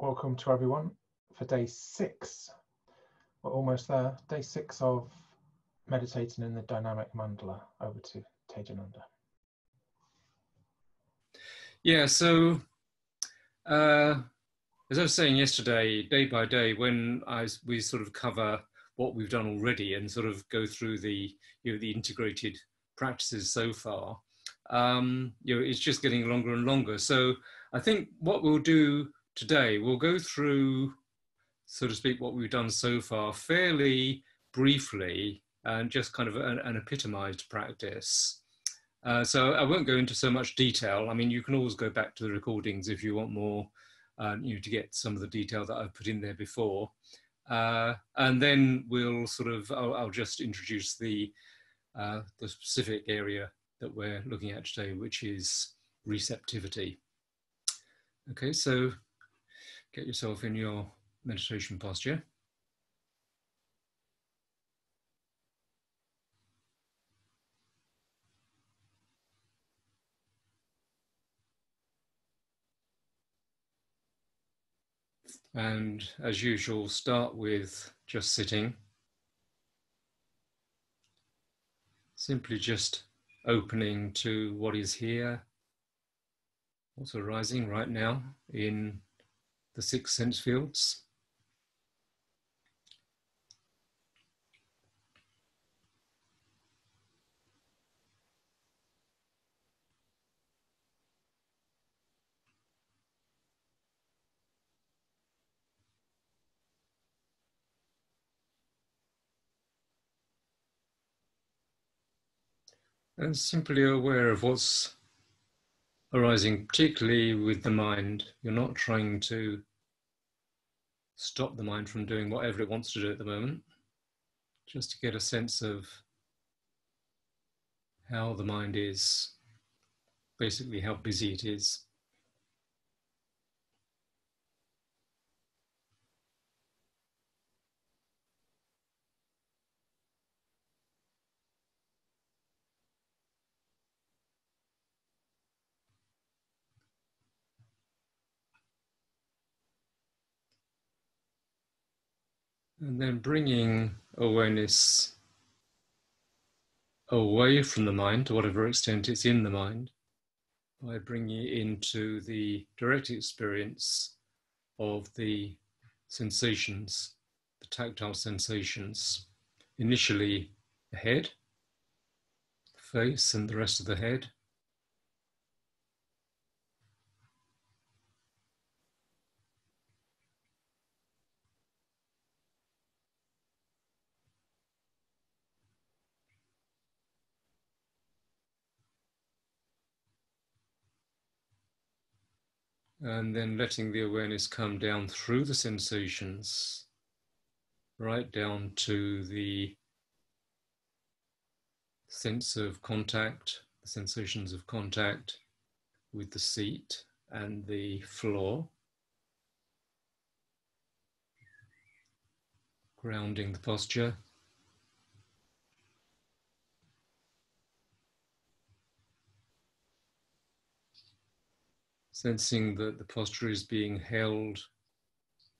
welcome to everyone for day six. We're almost there. Day six of meditating in the dynamic mandala. Over to Tejananda. Yeah, so uh, as I was saying yesterday, day by day, when I we sort of cover what we've done already and sort of go through the you know the integrated practices so far, um, you know, it's just getting longer and longer. So I think what we'll do today, we'll go through, so to speak, what we've done so far fairly briefly and just kind of an, an epitomized practice. Uh, so I won't go into so much detail. I mean, you can always go back to the recordings if you want more, um, you know, to get some of the detail that I've put in there before. Uh, and then we'll sort of, I'll, I'll just introduce the, uh, the specific area that we're looking at today, which is receptivity. Okay, so get yourself in your meditation posture. And as usual, start with just sitting. Simply just opening to what is here, what's arising right now in the six sense fields. and simply aware of what's arising, particularly with the mind. You're not trying to stop the mind from doing whatever it wants to do at the moment, just to get a sense of how the mind is, basically, how busy it is. And then bringing awareness away from the mind to whatever extent it's in the mind by bringing it into the direct experience of the sensations, the tactile sensations, initially the head, the face, and the rest of the head. And then letting the awareness come down through the sensations, right down to the sense of contact, the sensations of contact with the seat and the floor. Grounding the posture. Sensing that the posture is being held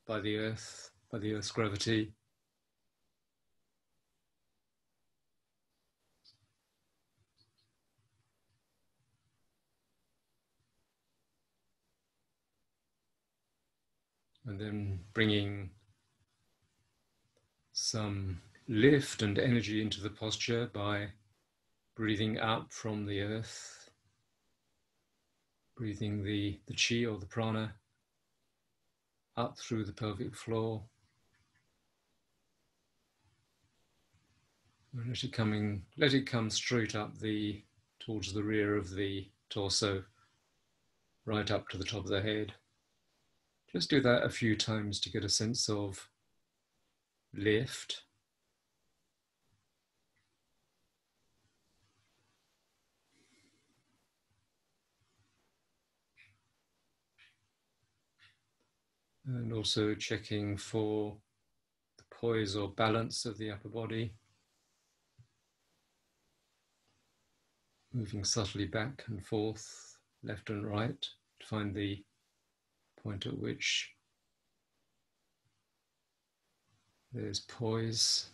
by the earth, by the earth's gravity. And then bringing some lift and energy into the posture by breathing up from the earth breathing the, the chi or the prana up through the pelvic floor. And let it coming, let it come straight up the towards the rear of the torso, right up to the top of the head. Just do that a few times to get a sense of lift. and also checking for the poise or balance of the upper body. Moving subtly back and forth, left and right, to find the point at which there's poise.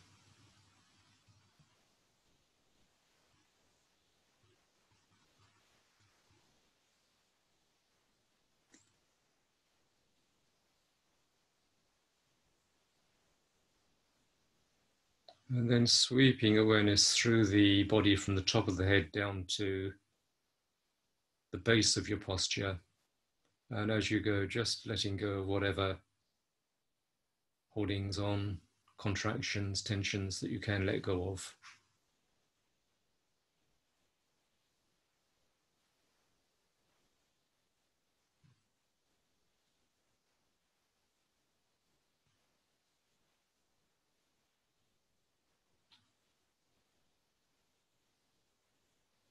And then sweeping awareness through the body from the top of the head down to the base of your posture. And as you go, just letting go of whatever holdings on, contractions, tensions that you can let go of.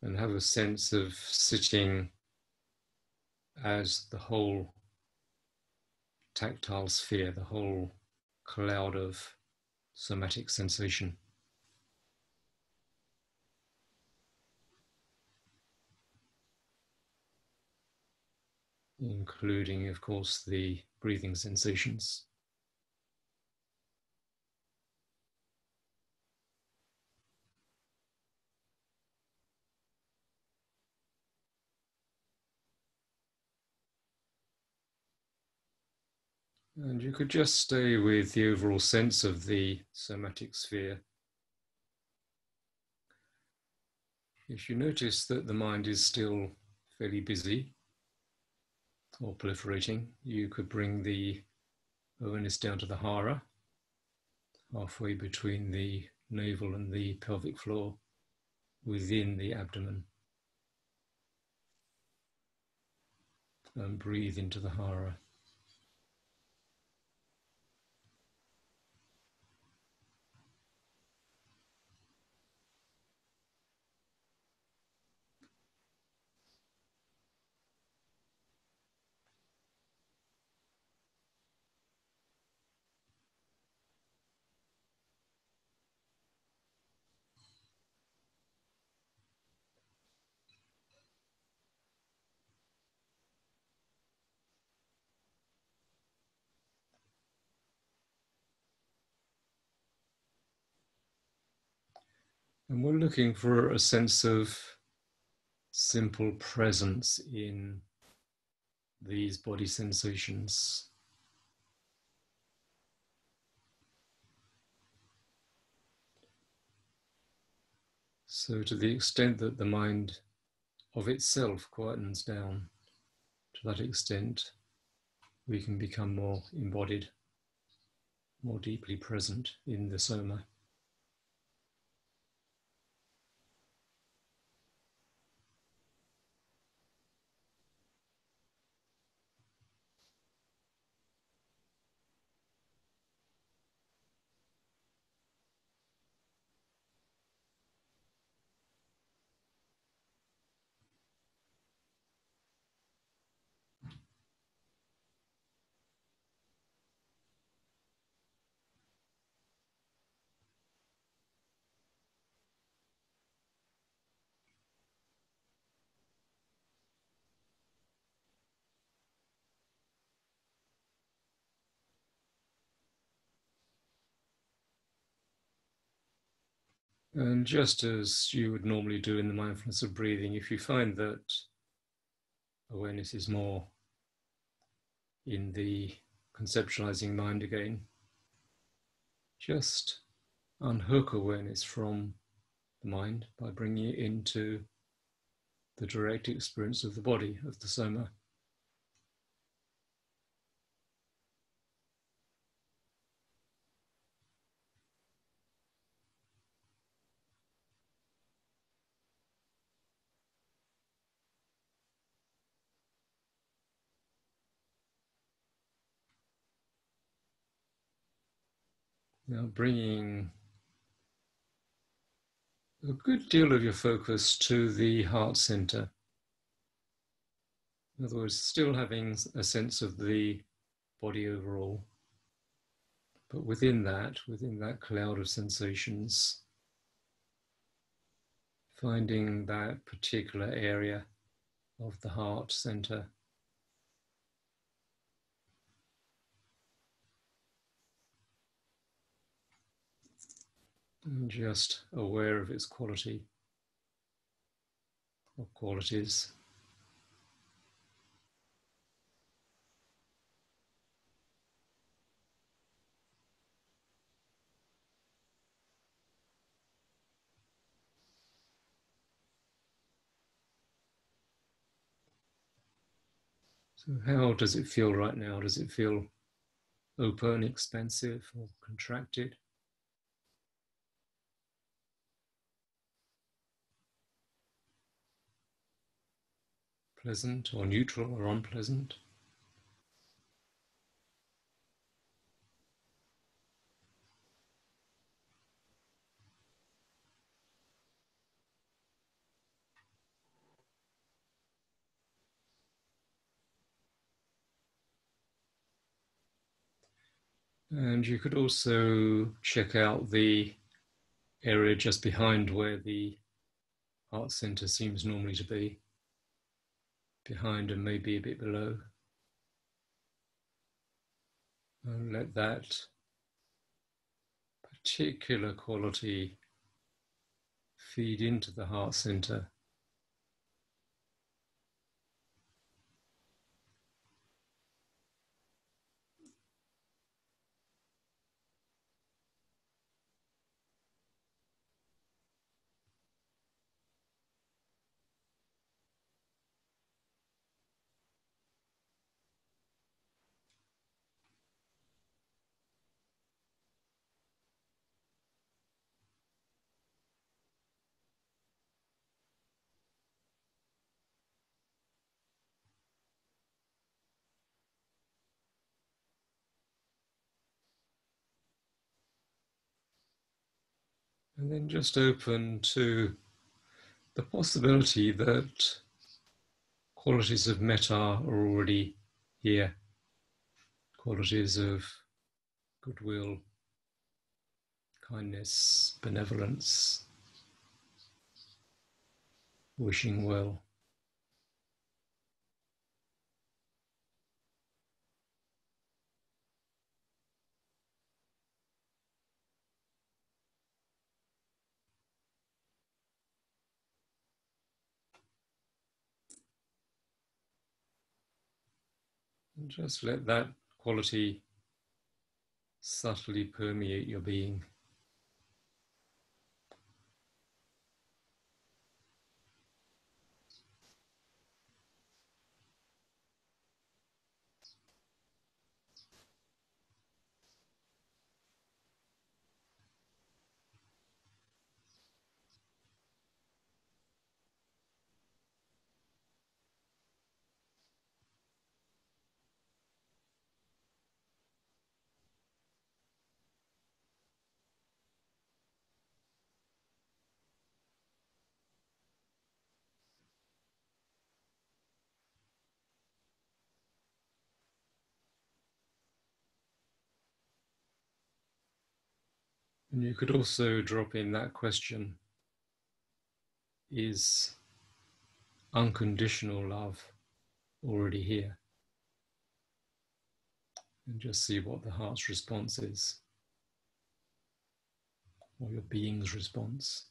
And have a sense of sitting as the whole tactile sphere, the whole cloud of somatic sensation. Including, of course, the breathing sensations. And you could just stay with the overall sense of the somatic sphere. If you notice that the mind is still fairly busy or proliferating, you could bring the awareness down to the hara, halfway between the navel and the pelvic floor within the abdomen. And breathe into the hara. And we're looking for a sense of simple presence in these body sensations. So, to the extent that the mind of itself quietens down, to that extent, we can become more embodied, more deeply present in the soma. And just as you would normally do in the mindfulness of breathing, if you find that awareness is more in the conceptualizing mind again, just unhook awareness from the mind by bringing it into the direct experience of the body, of the soma. Now bringing a good deal of your focus to the heart center. In other words, still having a sense of the body overall. But within that, within that cloud of sensations, finding that particular area of the heart center and just aware of its quality or qualities. So, how does it feel right now? Does it feel open, expansive, or contracted? Pleasant or neutral or unpleasant? And you could also check out the area just behind where the heart center seems normally to be, behind and maybe a bit below. And let that particular quality feed into the heart center. And then just open to the possibility that qualities of metta are already here, qualities of goodwill, kindness, benevolence, wishing well. Just let that quality subtly permeate your being. And you could also drop in that question Is unconditional love already here? And just see what the heart's response is, or your being's response.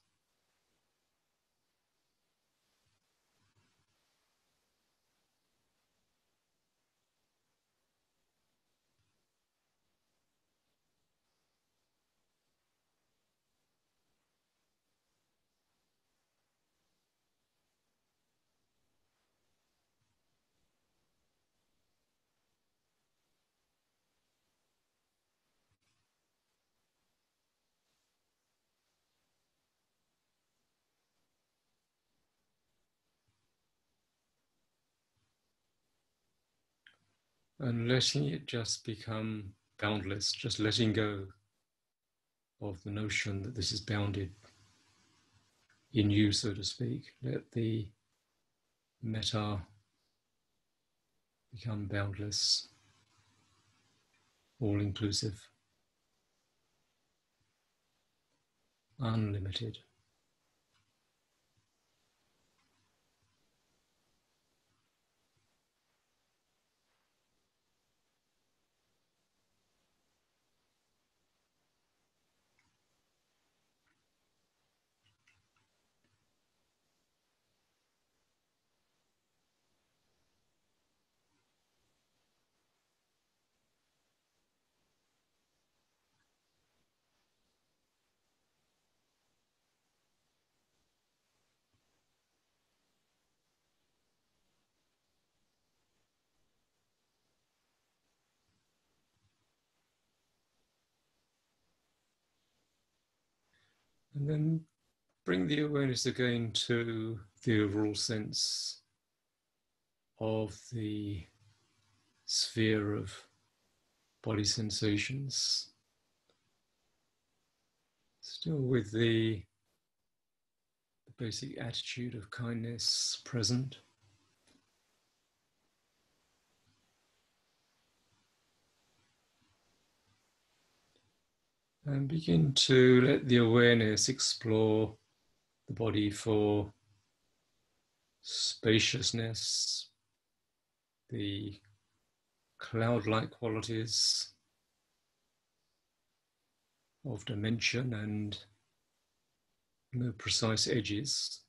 And letting it just become boundless, just letting go of the notion that this is bounded in you, so to speak. Let the metta become boundless, all inclusive, unlimited. And then bring the awareness again to the overall sense of the sphere of body sensations. Still with the, the basic attitude of kindness present. And begin to let the awareness explore the body for spaciousness, the cloud like qualities of dimension and no precise edges.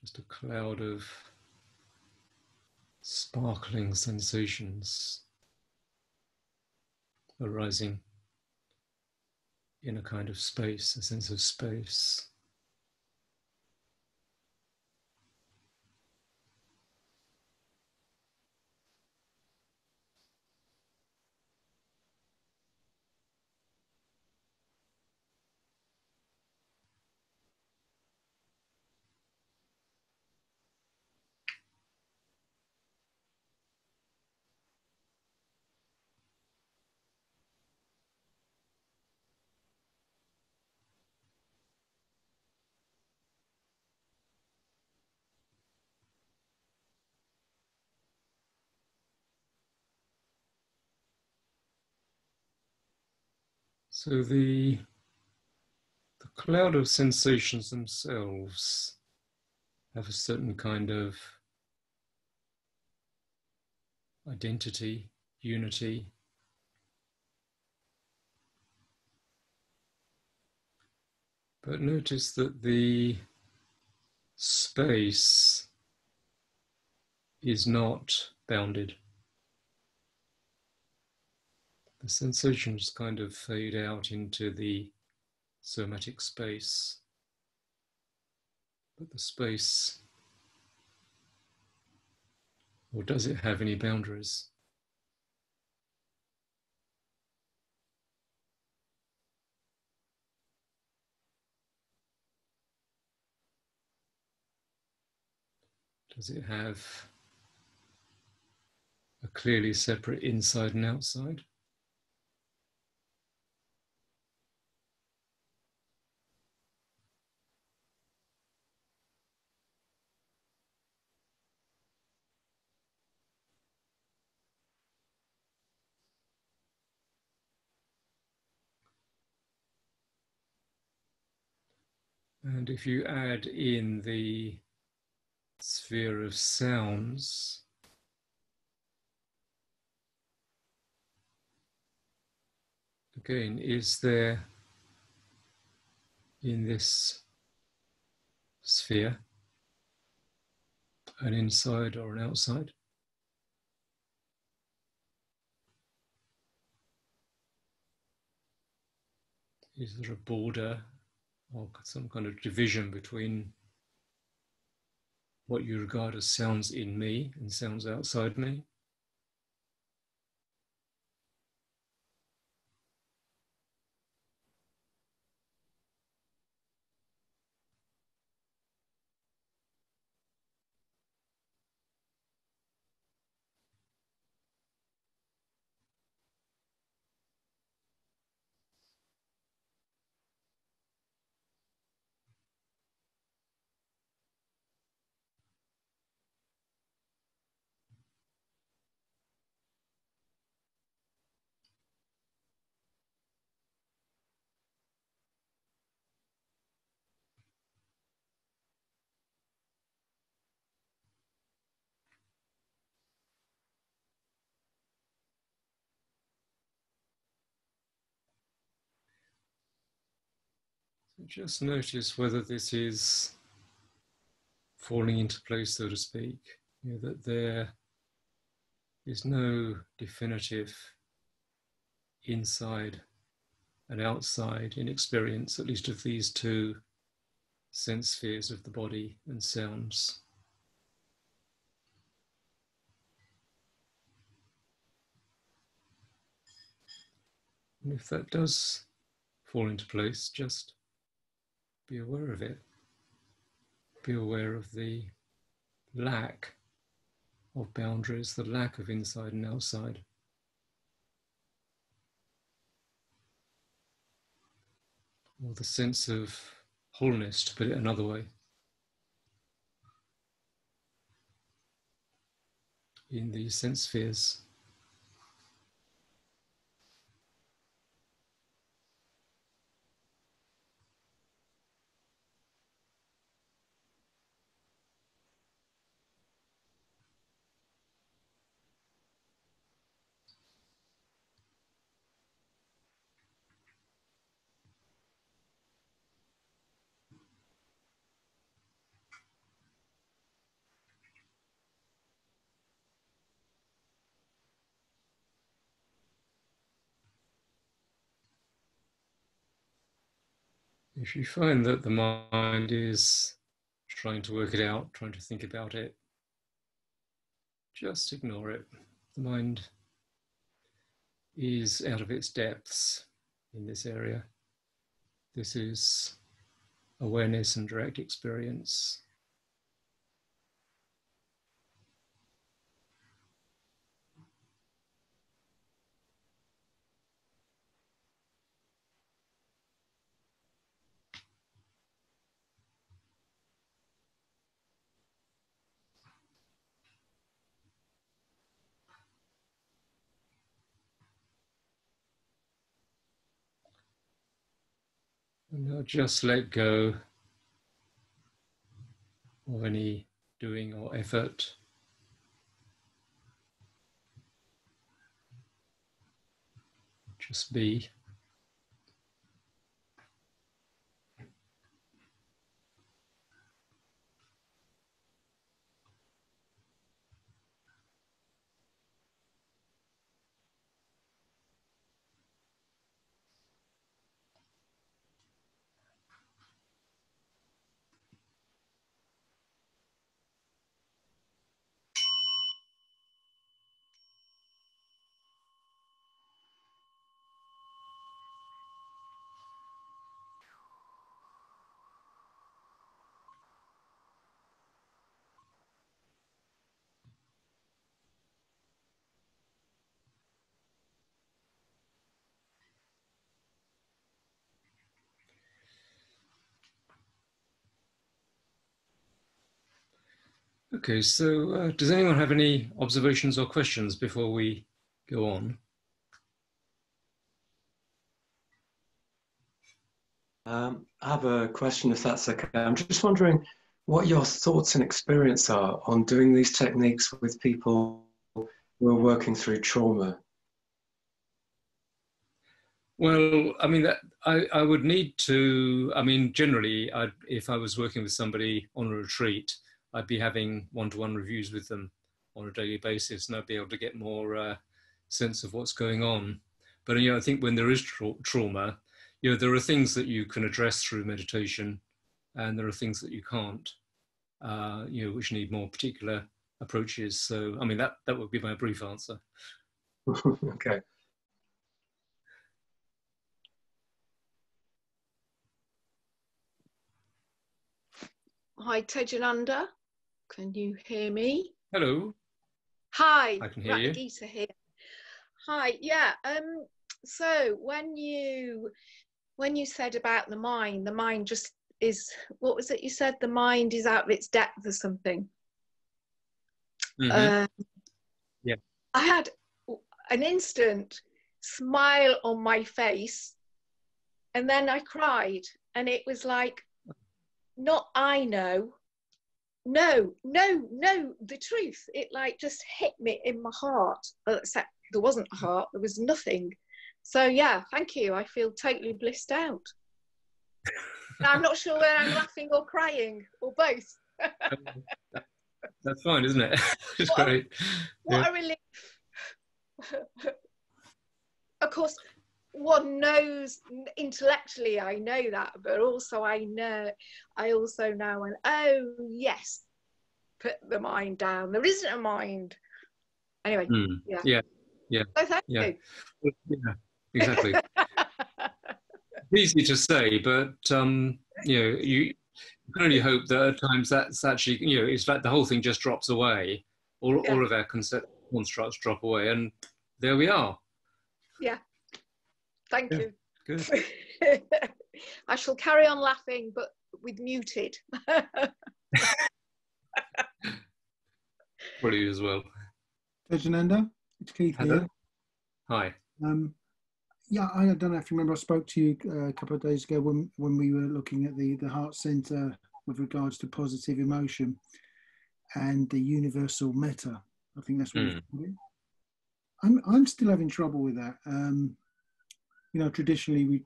Just a cloud of sparkling sensations arising in a kind of space, a sense of space. So the, the cloud of sensations themselves have a certain kind of identity, unity. But notice that the space is not bounded the sensations kind of fade out into the somatic space. But the space, or does it have any boundaries? Does it have a clearly separate inside and outside? And if you add in the sphere of sounds, again, is there in this sphere an inside or an outside? Is there a border or some kind of division between what you regard as sounds in me and sounds outside me. Just notice whether this is falling into place, so to speak. You know, that there is no definitive inside and outside in experience, at least of these two sense spheres of the body and sounds. And if that does fall into place, just be aware of it. Be aware of the lack of boundaries, the lack of inside and outside. Or the sense of wholeness, to put it another way. In these sense spheres. If you find that the mind is trying to work it out, trying to think about it, just ignore it. The mind is out of its depths in this area. This is awareness and direct experience. Now just let go of any doing or effort. Just be. Okay, so uh, does anyone have any observations or questions before we go on? Um, I have a question, if that's okay. I'm just wondering what your thoughts and experience are on doing these techniques with people who are working through trauma. Well, I mean, that I, I would need to. I mean, generally, I'd, if I was working with somebody on a retreat, I'd be having one-to-one reviews with them on a daily basis, and I'd be able to get more uh, sense of what's going on. But you know, I think when there is tra trauma, you know, there are things that you can address through meditation, and there are things that you can't. Uh, you know, which need more particular approaches. So, I mean, that that would be my brief answer. okay. Hi, Tejananda. Can you hear me? Hello. Hi. I can hear you. Gita here. Hi. Yeah. Um. So when you when you said about the mind, the mind just is. What was it you said? The mind is out of its depth or something. Mm-hmm. Um, yeah. I had an instant smile on my face, and then I cried, and it was like, not I know, no, no, no, the truth. It like just hit me in my heart, uh, except there wasn't a heart, there was nothing. So yeah, thank you. I feel totally blissed out. I'm not sure whether I'm laughing or crying or both. That's fine, isn't it? it's what great. A, what yeah. a relief. of course, one knows intellectually i know that but also i know i also know and oh yes put the mind down there isn't a mind anyway Mm. yeah Yeah. Yeah. so thank Yeah. you yeah. exactly. Easy to say, but um, you know, you can only hope that at times that's actually, you know, it's like the whole thing just drops away. All, yeah. all of our concept constructs drop away, and there we are. Yeah. Thank yeah. you. Good. I shall carry on laughing, but with muted. Probably as well. Tejananda, it's Keith Hello. here. Hi. Um, yeah, I don't know if you remember, I spoke to you uh, a couple of days ago when, when we were looking at the, the heart center with regards to positive emotion and the universal metta. I think that's what mm. it. I'm, I'm still having trouble with that. Um, you know, traditionally we,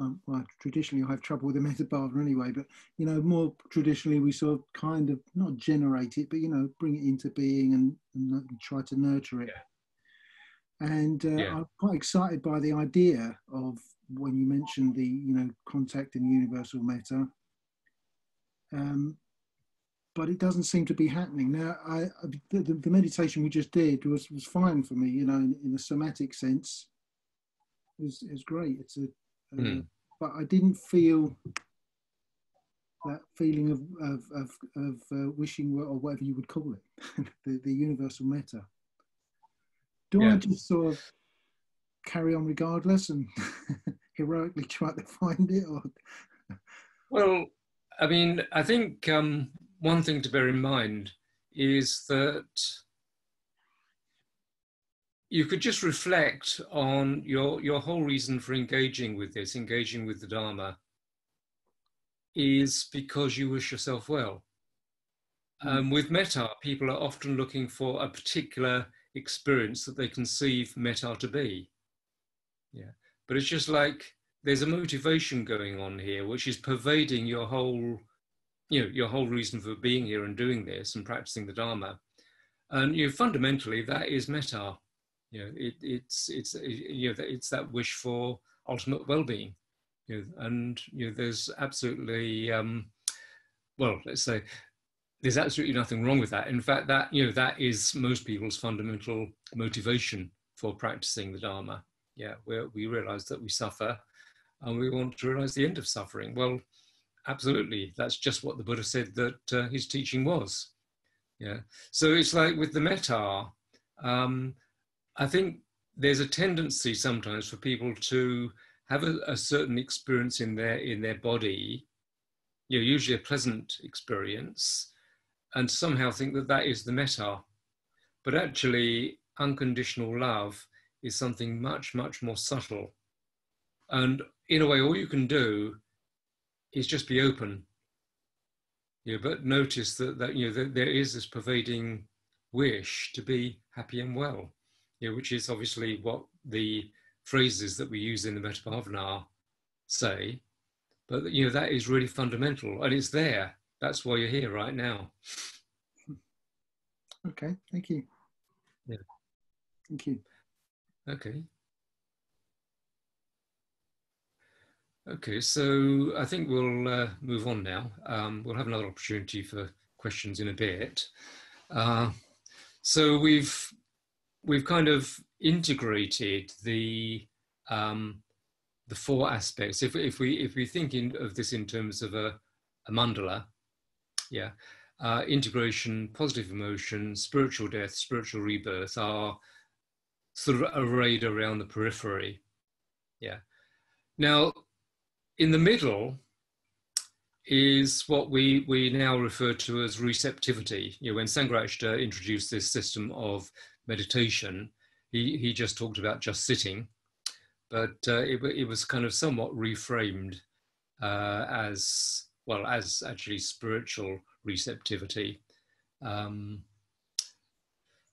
um, well, traditionally I have trouble with the metta anyway, but you know, more traditionally we sort of kind of not generate it, but you know, bring it into being and, and try to nurture it. Yeah and uh, yeah. I'm quite excited by the idea of when you mentioned the you know contact and universal metta. Um, but it doesn't seem to be happening now. I, the, the, meditation we just did was was fine for me. You know, in, in a somatic sense, is is great. It's a, mm. but I didn't feel that feeling of of of, of uh, wishing or whatever you would call it, the, the universal metta do yeah. I just sort of carry on regardless and heroically try to find it? Or well, I mean, I think um, one thing to bear in mind is that you could just reflect on your your whole reason for engaging with this, engaging with the Dharma, is because you wish yourself well. Hmm. Um, with metta, people are often looking for a particular experience that they conceive metta to be. Yeah. But it's just like there's a motivation going on here which is pervading your whole you know your whole reason for being here and doing this and practicing the dharma and you know, fundamentally that is metta you know it, it's it's you know it's that wish for ultimate well-being you know and you know there's absolutely um well let's say there's absolutely nothing wrong with that. In fact, that you know that is most people's fundamental motivation for practicing the Dharma. Yeah, where we realize that we suffer, and we want to realize the end of suffering. Well, absolutely, that's just what the Buddha said that uh, his teaching was. Yeah, so it's like with the metta. Um, I think there's a tendency sometimes for people to have a, a certain experience in their in their body, you know, usually a pleasant experience, and somehow think that that is the metta. But actually, unconditional love is something much, much more subtle. And in a way, all you can do is just be open. Yeah, but notice that, that you know that there is this pervading wish to be happy and well, you know, which is obviously what the phrases that we use in the Metta Bhavana say. But you know that is really fundamental, and it's there that's why you're here right now. Okay, thank you. Yeah. Thank you. Okay. Okay, so I think we'll uh, move on now. Um, we'll have another opportunity for questions in a bit. Uh, so we've we've kind of integrated the um, the four aspects. If if we if we think in, of this in terms of a, a mandala, yeah. Uh, integration, positive emotion, spiritual death, spiritual rebirth are sort of arrayed around the periphery. Yeah. Now, in the middle is what we, we now refer to as receptivity. You know, when Sangharakshita introduced this system of meditation, he, he just talked about just sitting, but uh, it, it was kind of somewhat reframed uh, as well as actually spiritual receptivity. Um,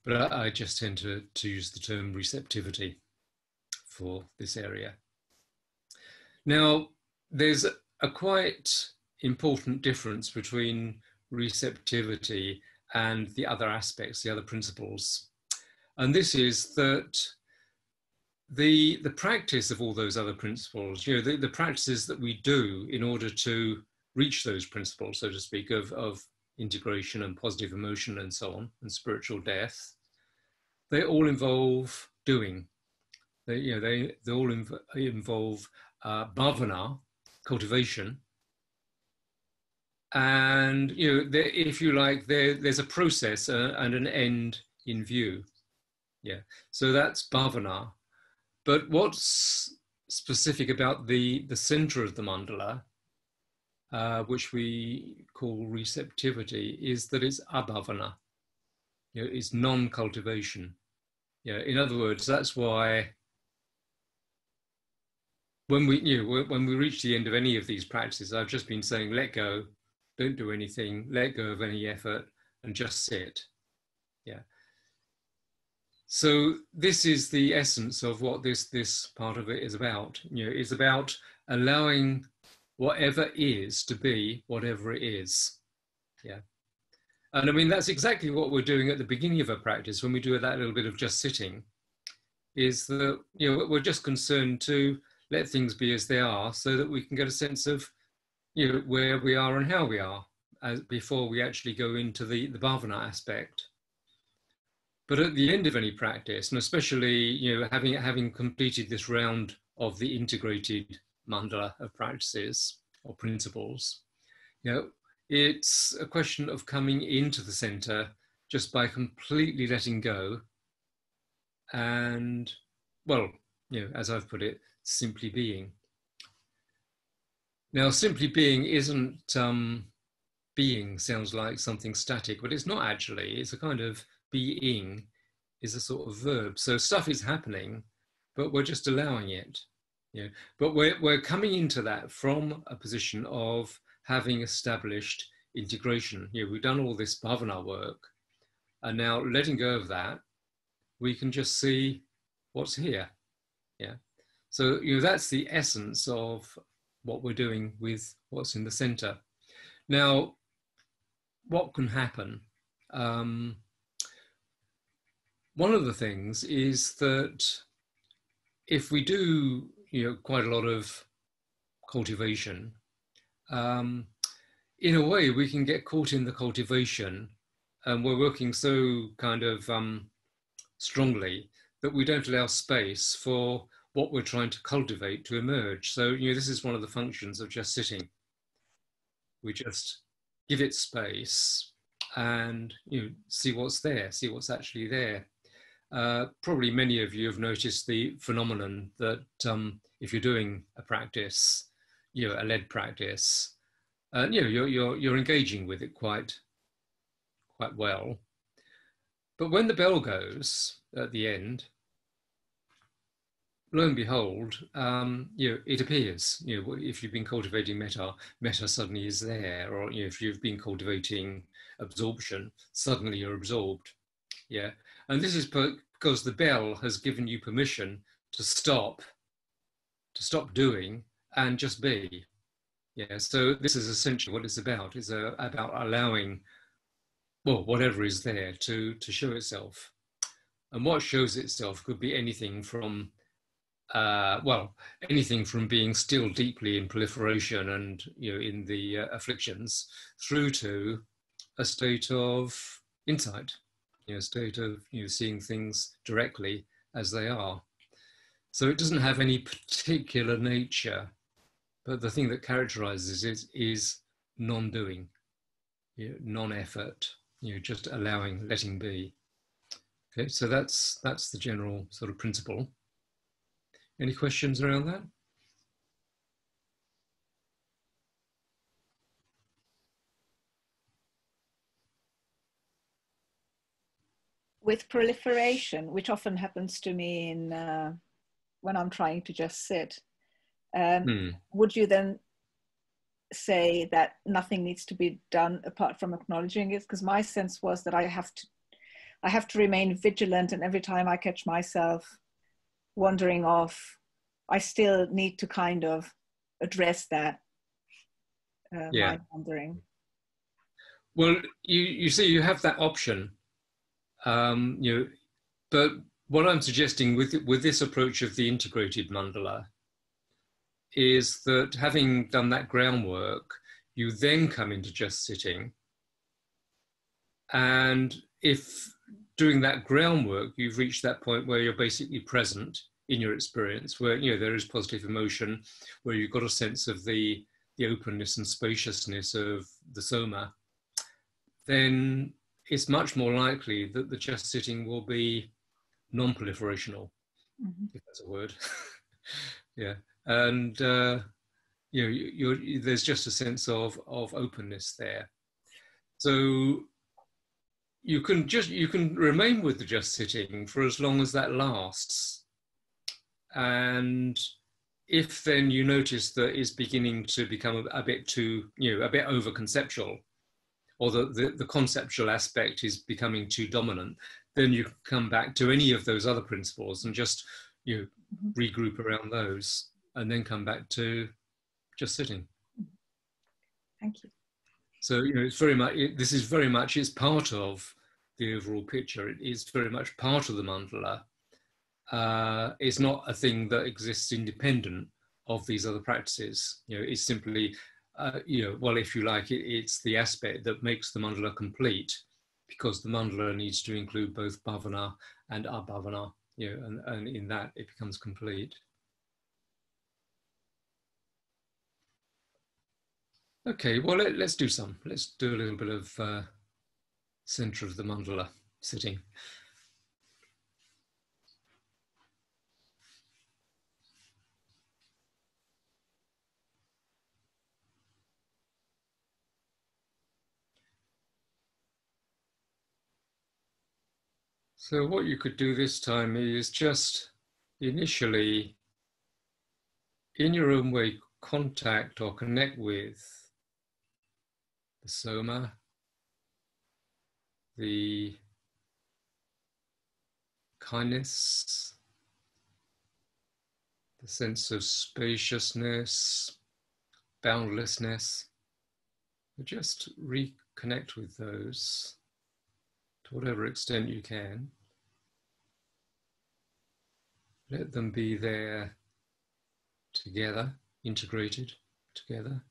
but I, I, just tend to, to use the term receptivity for this area. Now, there's a quite important difference between receptivity and the other aspects, the other principles. And this is that the, the practice of all those other principles, you know, the, the practices that we do in order to reach those principles, so to speak, of, of integration and positive emotion and so on, and spiritual death, they all involve doing. They, you know, they, they all inv involve uh, bhavana, cultivation, and you know, if you like, there, there's a process uh, and an end in view. Yeah, so that's bhavana. But what's specific about the the center of the mandala, uh, which we call receptivity, is that it's abhavana. You know, it's non-cultivation. Yeah, in other words, that's why when we you know, when we reach the end of any of these practices, I've just been saying, let go, don't do anything, let go of any effort, and just sit. So this is the essence of what this this part of it is about. You know, it's about allowing whatever is to be whatever it is. Yeah. And I mean that's exactly what we're doing at the beginning of a practice when we do that little bit of just sitting. Is that you know we're just concerned to let things be as they are so that we can get a sense of you know, where we are and how we are as, before we actually go into the, the bhavana aspect. But at the end of any practice, and especially you know, having, having completed this round of the integrated mandala of practices or principles, you know, it's a question of coming into the center just by completely letting go and, well, you know, as I've put it, simply being. Now, simply being isn't um, being sounds like something static, but it's not actually. It's a kind of being is a sort of verb. So stuff is happening, but we're just allowing it. You know? But we're, we're coming into that from a position of having established integration. You know, we've done all this bhavana work, and now letting go of that, we can just see what's here. Yeah. So you know that's the essence of what we're doing with what's in the center. Now, what can happen? Um, one of the things is that if we do, you know, quite a lot of cultivation, um, in a way we can get caught in the cultivation, and we're working so kind of um, strongly that we don't allow space for what we're trying to cultivate to emerge. So, you know, this is one of the functions of just sitting. We just give it space and, you know, see what's there, see what's actually there. Uh, probably many of you have noticed the phenomenon that um, if you're doing a practice, you know, a lead practice, uh, you know, you're, you're, you're engaging with it quite, quite well. But when the bell goes at the end, lo and behold, um, you know, it appears. You know, if you've been cultivating metta, metta suddenly is there, or you know, if you've been cultivating absorption, suddenly you're absorbed. Yeah, and this is because the bell has given you permission to stop, to stop doing and just be. Yeah, so this is essentially what it's about. It's uh, about allowing, well, whatever is there to to show itself. And what shows itself could be anything from uh, well, anything from being still deeply in proliferation and you know in the uh, afflictions, through to a state of insight, you know, state of you know seeing things directly as they are. So it doesn't have any particular nature, but the thing that characterizes it is non-doing, you know, non-effort, you know, just allowing, letting be. Okay, so that's that's the general sort of principle. Any questions around that? With proliferation, which often happens to me in uh, when I'm trying to just sit, um, hmm. would you then say that nothing needs to be done apart from acknowledging it? Because my sense was that I have to, I have to remain vigilant, and every time I catch myself wandering off, I still need to kind of address that. Uh, yeah. wandering. Well, you you see, you have that option. Um, you know, but what I'm suggesting with with this approach of the integrated mandala is that having done that groundwork, you then come into just sitting. And if doing that groundwork, you've reached that point where you're basically present in your experience where you know there is positive emotion where you've got a sense of the the openness and spaciousness of the soma then it's much more likely that the just sitting will be non-proliferational mm-hmm. if that's a word. Yeah. And uh, you know you're, you're, there's just a sense of of openness there. So you can just you can remain with the just sitting for as long as that lasts. And if then you notice that it's beginning to become a, a bit too you know a bit over conceptual or the, the, the conceptual aspect is becoming too dominant then you come back to any of those other principles and just you know, mm-hmm. regroup around those and then come back to just sitting thank you so you know, it's very much. It, this is very much. It's part of the overall picture. It is very much part of the mandala. Uh, it's not a thing that exists independent of these other practices. You know, it's simply, uh, you know, well, if you like, it, it's the aspect that makes the mandala complete, because the mandala needs to include both bhavana and abhavana. You know, and, and in that it becomes complete. Okay, well, let, us do some. Let's do a little bit of uh, center of the mandala sitting. So what you could do this time is just initially, in your own way, contact or connect with the soma, the kindness, the sense of spaciousness, boundlessness. Just reconnect with those to whatever extent you can. Let them be there together, integrated together.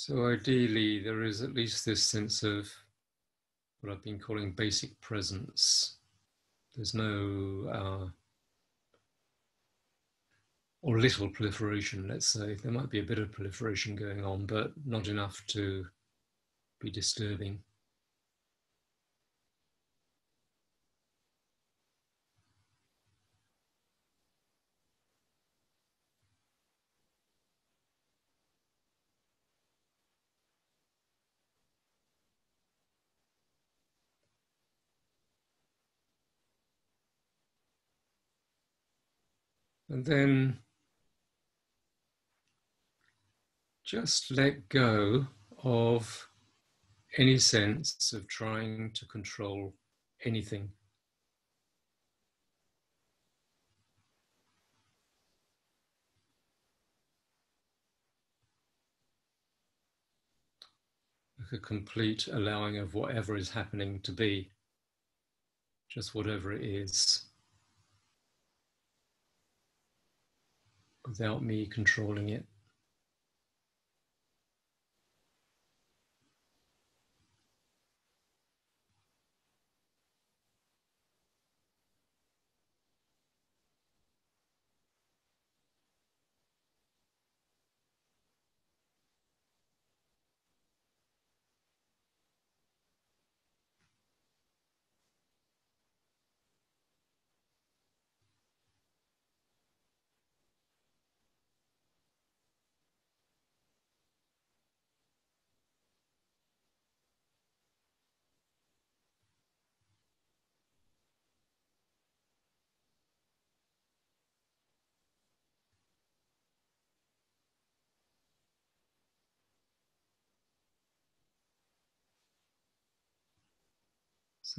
So ideally, there is at least this sense of what I've been calling basic presence. There's no, uh, or little proliferation, let's say. There might be a bit of proliferation going on, but not enough to be disturbing. And then just let go of any sense of trying to control anything. Like a complete allowing of whatever is happening to be, just whatever it is. Without me controlling it.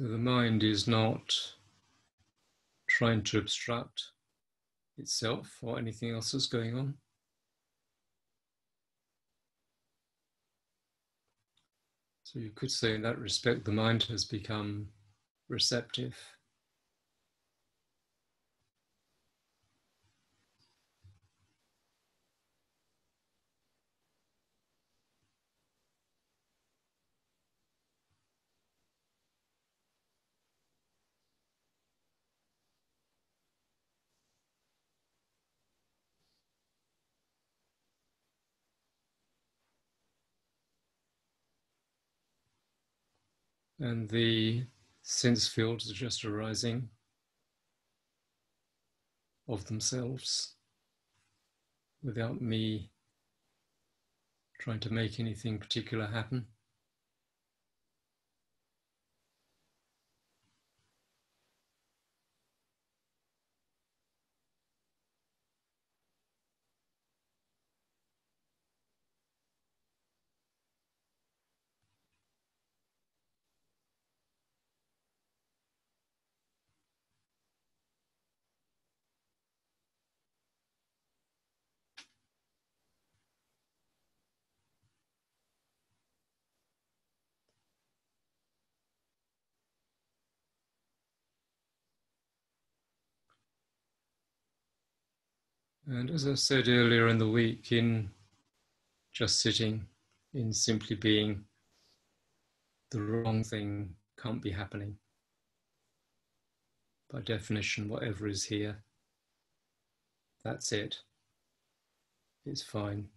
So the mind is not trying to obstruct itself or anything else that's going on. So you could say in that respect, the mind has become receptive. And the sense fields are just arising of themselves without me trying to make anything particular happen. And as I said earlier in the week, in just sitting, in simply being, the wrong thing can't be happening. By definition, whatever is here, that's it. It's fine.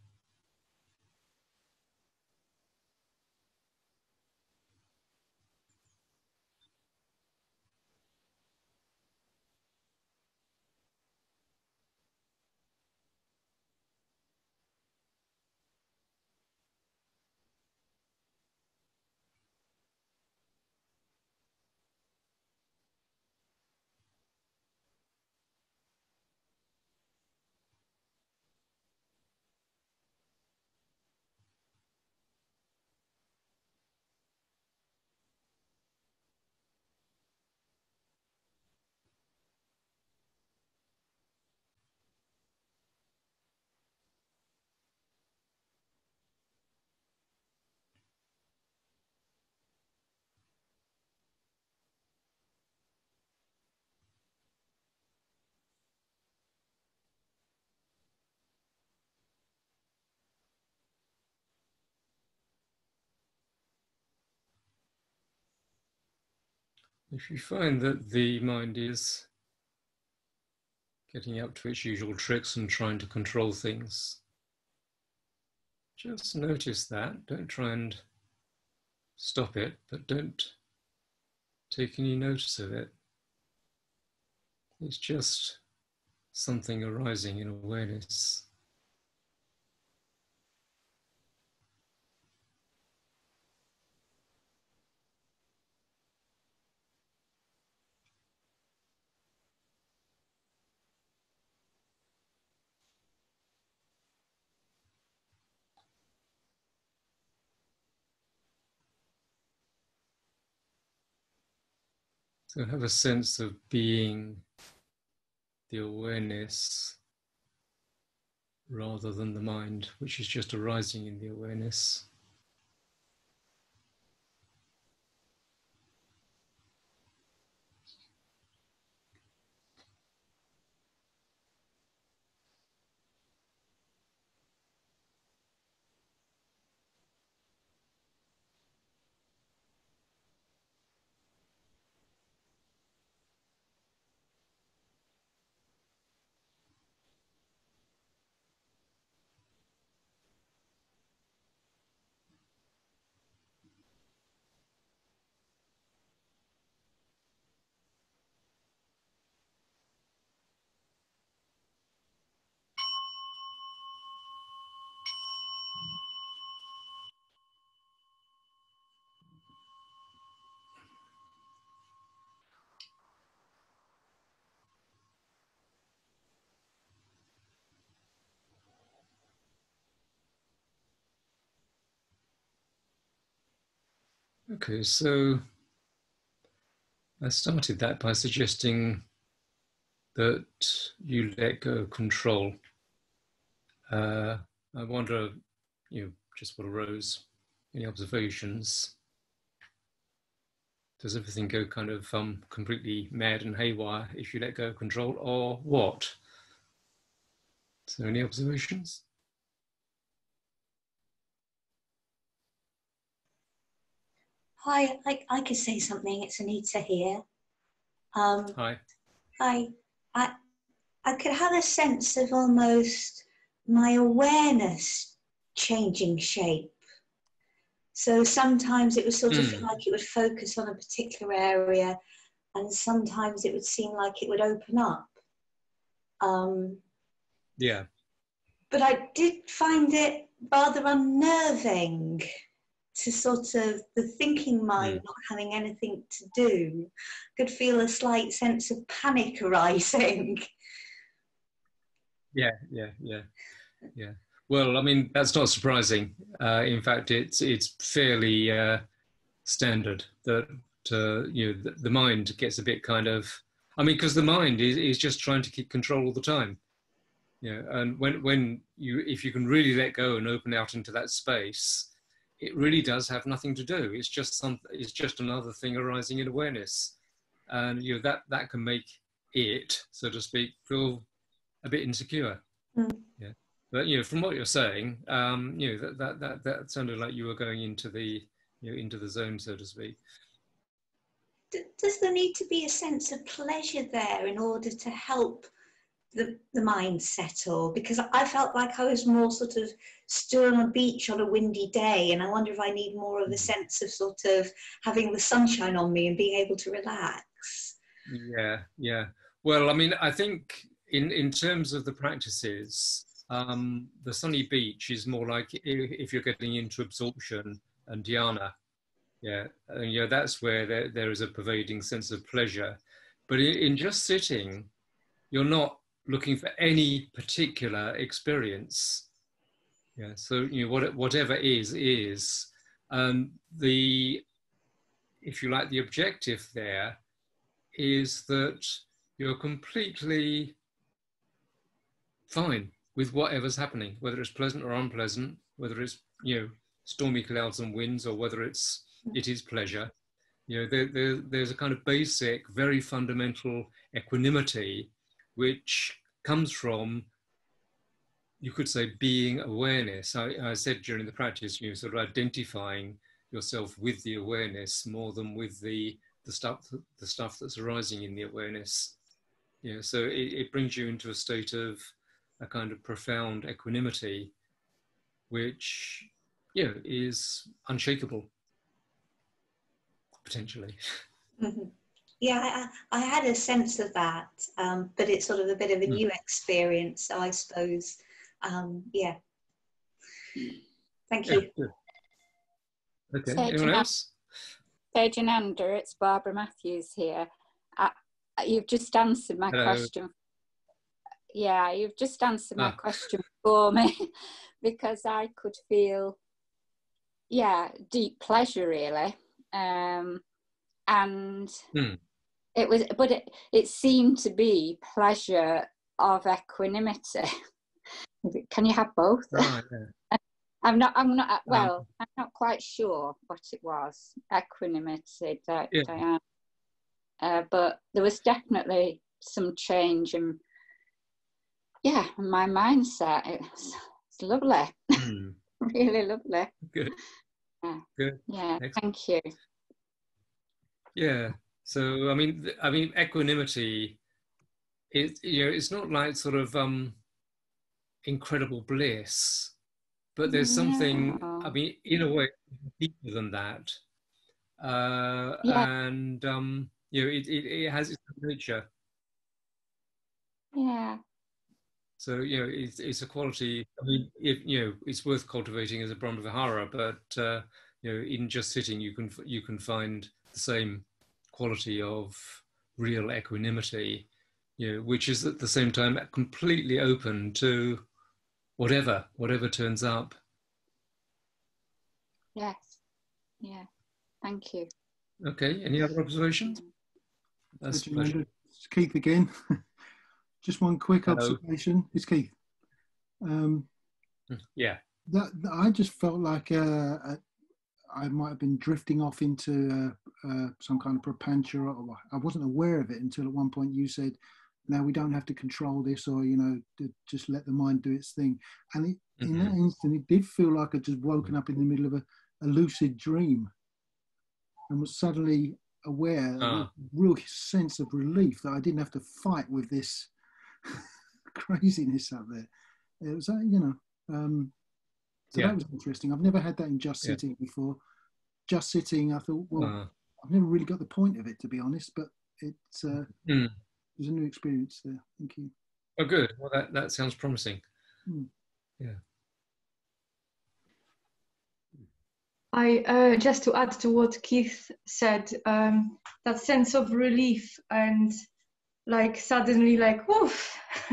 If you find that the mind is getting up to its usual tricks and trying to control things, just notice that. Don't try and stop it, but don't take any notice of it. It's just something arising in awareness. So have a sense of being the awareness rather than the mind, which is just arising in the awareness. Okay, so I started that by suggesting that you let go of control. Uh, I wonder, you know, just what arose, any observations does everything go kind of um, completely mad and haywire if you let go of control, or what? So, any observations? Hi, I, I could say something. It's Anita here. Um, hi. Hi. I, I could have a sense of almost my awareness changing shape. So sometimes it would sort of mm. feel like it would focus on a particular area, and sometimes it would seem like it would open up. Um, yeah. But I did find it rather unnerving to sort of the thinking mind mm. not having anything to do could feel a slight sense of panic arising. Yeah yeah yeah yeah. Well i mean that's not surprising. Uh, in fact it's it's fairly uh, standard that uh, you know the, the, mind gets a bit kind of i mean because the mind is, is just trying to keep control all the time. Yeah and when when you if you can really let go and open out into that space it really does have nothing to do. It's just some. It's just another thing arising in awareness, and you know that that can make it, so to speak, feel a bit insecure. Mm. Yeah, but you know, from what you're saying, um, you know that, that that that sounded like you were going into the you know into the zone, so to speak. Does there need to be a sense of pleasure there in order to help the, the mind settle because I felt like I was more sort of stood on a beach on a windy day and I wonder if I need more of a mm. sense of sort of having the sunshine on me and being able to relax. Yeah, yeah. Well, I mean, I think in, in terms of the practices, um, the sunny beach is more like if you're getting into absorption and dhyana. Yeah, and yeah, that's where there, there is a pervading sense of pleasure. But in, in just sitting, you're not looking for any particular experience. Yeah, so you know what, whatever is is um, the, if you like, the objective there is that you're completely fine with whatever's happening, whether it's pleasant or unpleasant, whether it's you know stormy clouds and winds, or whether it's it is pleasure. You know, there, there, there's a kind of basic, very fundamental equanimity which comes from, you could say, being awareness. I, I said during the practice, you know, sort of identifying yourself with the awareness more than with the the stuff the stuff that's arising in the awareness. Yeah, so it, it brings you into a state of a kind of profound equanimity, which yeah is unshakable potentially. Mm-hmm yeah, I, I, had a sense of that, um, but it's sort of a bit of a hmm. new experience, I suppose. Um, yeah. Thank you. Yeah, okay, anyone else? Jananda, it's Barbara Matthews here. Uh, you've just answered my Hello. question. Yeah, you've just answered my ah. question for me because I could feel, yeah, deep pleasure really. Um, and hmm it was but it, it seemed to be pleasure of equanimity. Can you have both? Right, yeah. i'm not i'm not uh, well um, i'm not quite sure what it was equanimity that yeah. uh, but there was definitely some change in yeah my mindset. It's, it's lovely. Mm. really lovely. Good. Yeah, good. Yeah thank you. Yeah so I mean, I mean, equanimity. It you know, it's not like sort of um, incredible bliss, but there's something. I mean, in a way, deeper than that. Uh, yeah. And um, you know, it, it, it has its nature. Yeah. So you know, it's, it's a quality. I mean, if, you know, it's worth cultivating as a Brahmavihara, but uh, you know, in just sitting, you can you can find the same quality of real equanimity, you know, which is at the same time completely open to whatever, whatever turns up. Yes. Yeah. Thank you. Okay. Any other observations? That's it's Keith again. Just one quick Hello. observation. It's Keith. Um, yeah. That, I just felt like uh, I might have been drifting off into uh, uh, some kind of prapancha, or I wasn't aware of it until at one point you said, "Now we don't have to control this, or you know, just let the mind do its thing." And it, mm-hmm. in that mm-hmm. instant, it did feel like I'd just woken up in the middle of a, a lucid dream, and was suddenly aware, uh. a real sense of relief that I didn't have to fight with this craziness up there. It was, uh, you know. Um, so yeah. that was interesting. I've never had that in just sitting yeah. before. Just sitting, I thought, well, uh, I've never really got the point of it, to be honest, but it's uh, mm. it was a new experience there. Thank you. Oh, good. Well, that, that sounds promising. Mm. Yeah. I uh, just to add to what Keith said, um, that sense of relief and like suddenly like, woof,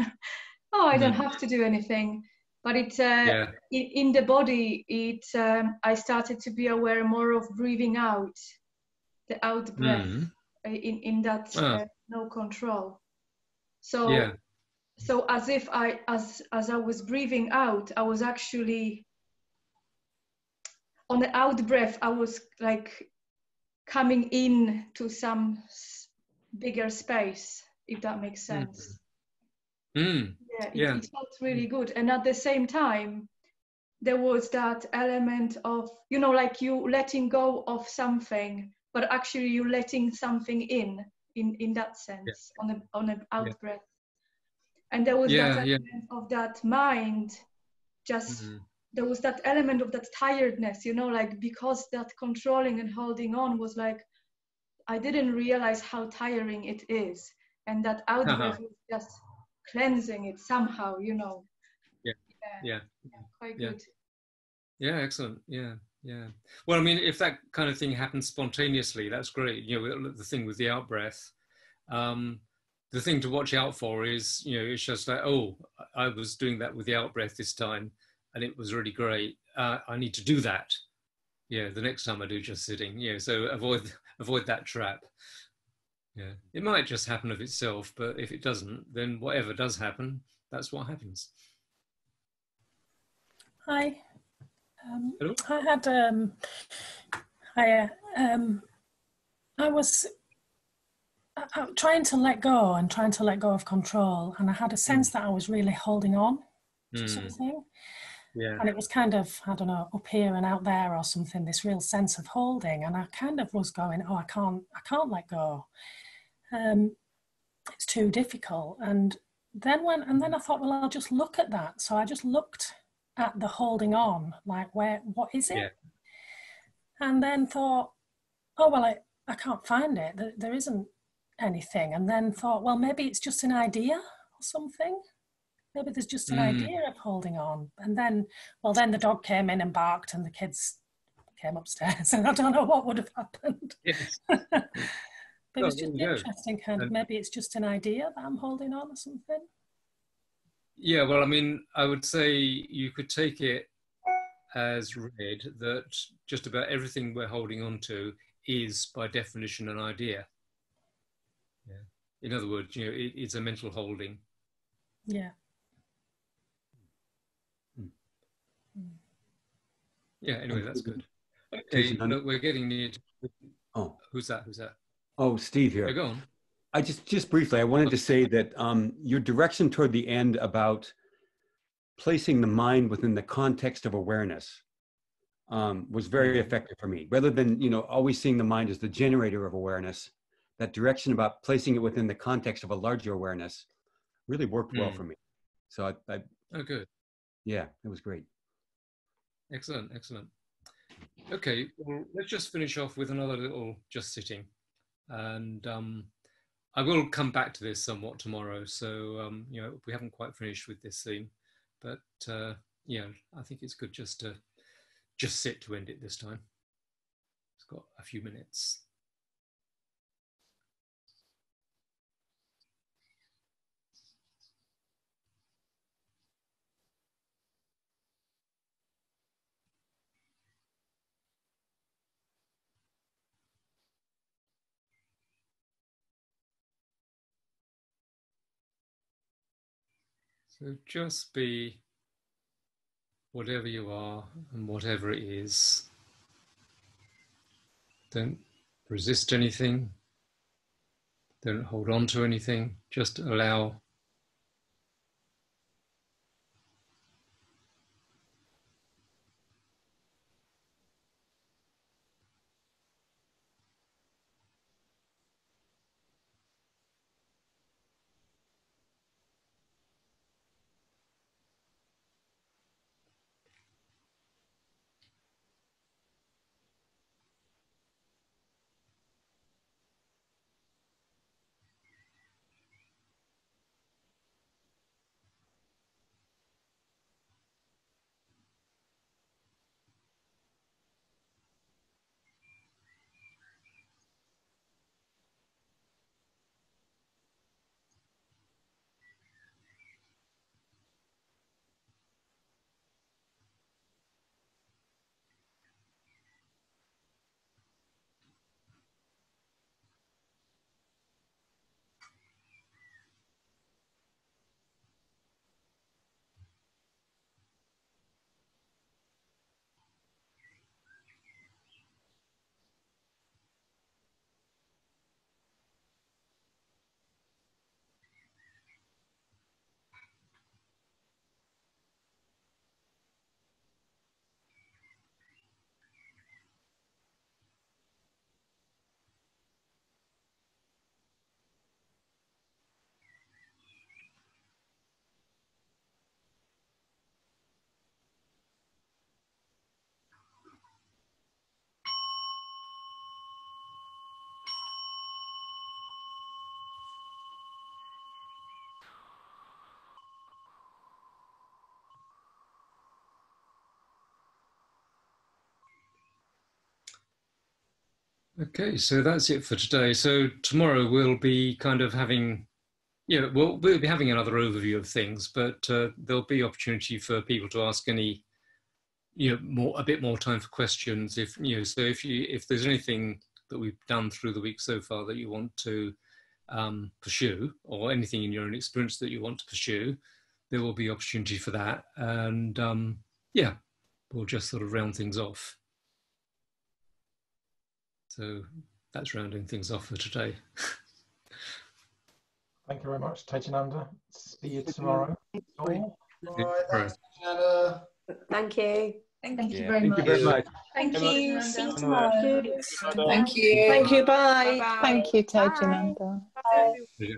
oh, I don't mm. have to do anything but it uh, yeah. in, in, the body it um, i started to be aware more of breathing out the out breath mm. in, in that uh, uh, no control so yeah. so as if i as as i was breathing out i was actually on the out breath i was like coming in to some bigger space if that makes mm. sense mm. Yeah, it, yeah. it felt really good and at the same time there was that element of you know like you letting go of something but actually you letting something in in in that sense yeah. on a on an out yeah. breath and there was yeah, that element of that mind just mm-hmm. there was that element of that tiredness you know like because that controlling and holding on was like i didn't realize how tiring it is and that out uh-huh. breath was just cleansing it somehow, you know. Yeah. Yeah. yeah. quite good. Yeah, excellent. Yeah. Yeah. Well, I mean, if that kind of thing happens spontaneously, that's great. You know, the thing with the out breath. Um, the thing to watch out for is, you know, it's just like, oh, I was doing that with the out breath this time, and it was really great. Uh, I need to do that. Yeah, the next time I do just sitting. Yeah, so avoid avoid that trap. Yeah, it might just happen of itself, but if it doesn't, then whatever does happen, that's what happens. Hi. Um, Hello. I had um, I uh, um, I was uh, trying to let go and trying to let go of control, and I had a sense mm. that I was really holding on to mm. something. Yeah. And it was kind of, I don't know, up here and out there or something, this real sense of holding. And I kind of was going, oh, I can't, I can't let go um, it's too difficult. And then when, and then I thought, well, I'll just look at that. So I just looked at the holding on, like where, what is it? Yeah. And then thought, oh, well, I, I can't find it. There, there isn't anything. And then thought, well, maybe it's just an idea or something. Maybe there's just an mm. idea of holding on. And then, well, then the dog came in and barked and the kids came upstairs and I don't know what would have happened. Yes. But it's just interesting, kind of. Maybe it's just an idea that I'm holding on or something. Yeah, well, I mean, I would say you could take it as read that just about everything we're holding on to is, by definition, an idea. Yeah. In other words, you know, it, it's a mental holding. Yeah. Hmm. Yeah. Anyway, that's good. Okay, look, we're getting near. To, oh, who's that? Who's that? Oh, Steve here. go on. I just just briefly, I wanted to say that um, your direction toward the end about placing the mind within the context of awareness um, was very mm-hmm. effective for me. Rather than you know always seeing the mind as the generator of awareness, that direction about placing it within the context of a larger awareness really worked well mm. for me. So I, I oh good. Yeah, it was great. Excellent, excellent. Okay, well, let's just finish off with another little just sitting. And um, I will come back to this somewhat tomorrow. So, um, you know, we haven't quite finished with this theme, but uh, yeah, I think it's good just to just sit to end it this time. It's got a few minutes. So just be whatever you are and whatever it is. Don't resist anything. Don't hold on to anything. Just allow Okay, so that's it for today. So tomorrow we'll be kind of having, yeah, we'll, we'll be having another overview of things, but uh, there'll be opportunity for people to ask any, you know, more a bit more time for questions. If you know, so if you if there's anything that we've done through the week so far that you want to um, pursue, or anything in your own experience that you want to pursue, there will be opportunity for that. And um, yeah, we'll just sort of round things off. So that's rounding things off for today. Thank you very much, Tejananda. See you tomorrow. All right, thanks, Tejananda. Thank you. Thank, Thank you you very Thank much. you very much. Thank Thank you. you. See you Bye. tomorrow. Thank you. Thank you. Bye. Thank you, Tejananda. Bye. Yeah.